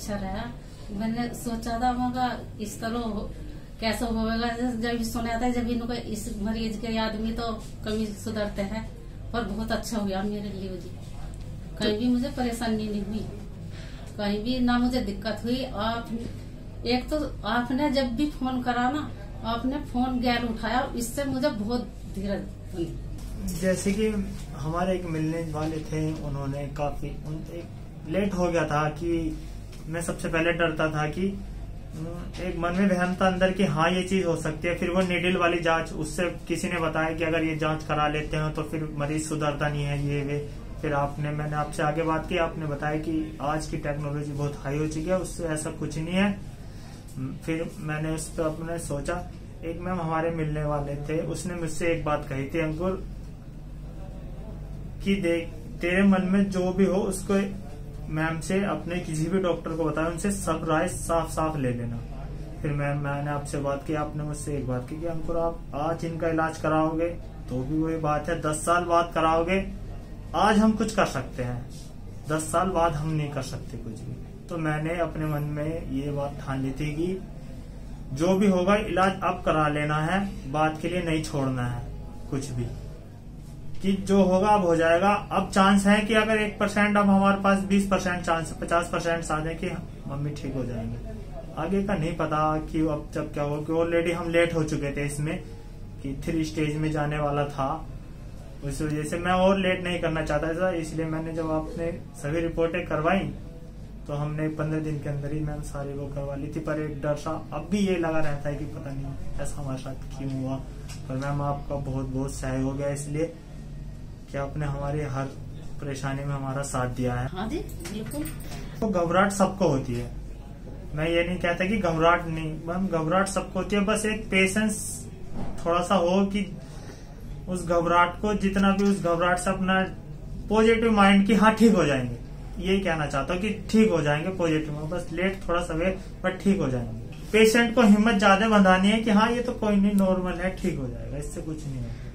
अच्छा रहा। मैंने सोचा था मगर इस तरह कैसे होगा। जब सुना था, जब इनको इस मरीज़ के आदमी तो कभी सुधरते हैं, पर बहुत अच्छा हुआ मेरे लिए जी। कहीं भी मुझे परेशानी नहीं हुई। कहीं भी ना मुझे दिक्कत हुई। आप, एक तो आपने जब भी फ़ोन करा ना, आपने फ़ोन गैर उठाया, इससे मुझे बहुत धीरज हुई। जैसे कि हमारे एक मिलने वाले थे, उन्होंने काफ़ी, उन, एक लेट हो गया था कि मैं सबसे पहले डरता था कि हम्म, एक मन में वहम था अंदर कि हाँ ये चीज़ हो सकती है। फिर वो निडिल वाली जाँच उससे किसी ने बताया कि अगर ये जाँच करा लेते हैं तो फिर मरीज़ सुधरता नहीं है ये वे। फिर आपने मैंने आपसे आगे बात की आपने बताया कि आज की टेक्नोलॉजी बहुत हाई हो चुकी है उससे ऐसा कुछ नहीं है। हम्म, फिर मैंने उस पर अपने सोचा एक मैम हमारे मिलने वाले थे उसने मुझसे एक बात कही थी अंकुर कि देख तेरे मन में जो भी हो उसको मैम से अपने किसी भी डॉक्टर को बताया उनसे सब राय साफ़ साफ़ ले लेना। फिर मैम, मैंने आपसे बात की, आपने मुझसे एक बात की कि अंकुर आप आज इनका इलाज कराओगे तो भी वही बात है, दस साल बाद कराओगे, आज हम कुछ कर सकते हैं। दस साल बाद हम नहीं कर सकते कुछ भी। तो मैंने अपने मन में ये बात ठान ली थी कि जो भी होगा, इलाज अब करा लेना है बात के लिए नहीं छोड़ना है कुछ भी। कि जो होगा अब हो जाएगा। अब चांस है कि अगर एक परसेंट अब हमारे पास बीस परसेंट चांस पचास परसेंट जाए कि मम्मी ठीक हो जाएँगे। आगे का नहीं पता कि अब जब क्या होगा कि ऑलरेडी हम लेट हो चुके थे इसमें कि थ्री स्टेज में जाने वाला था। उस वजह से मैं और लेट नहीं करना चाहता था, इसलिए मैंने जब आपने सभी रिपोर्टें करवाई तो हमने पंद्रह दिन के अंदर ही मैम सारी वो करवा ली थी, पर एक डर सा अब भी ये लगा रहता है कि पता नहीं ऐसा हमारे साथ क्यों हुआ। पर मैम आपका बहुत बहुत सहयोग हो, इसलिए कि आपने हमारी हर परेशानी में हमारा साथ दिया है। हाँ जी बिल्कुल। तो घबराहट सबको होती है। मैं ये नहीं कहता कि घबराहट नहीं मैम घबराहट सबको होती है। बस एक पेशेंस थोड़ा सा हो कि उस घबराहट को जितना भी उस घबराहट से अपना पॉजिटिव माइंड की हाँ ठीक हो जाएँगे। यही कहना चाहता हूँ कि ठीक हो जाएँगे पॉजिटिव में बस लेट थोड़ा सा वेट बट ठीक हो जाएँगे। पेशेंट को हिम्मत ज़्यादा बंधानी है कि हाँ ये तो कोई नहीं नॉर्मल है ठीक हो जाएगा इससे कुछ नहीं होगा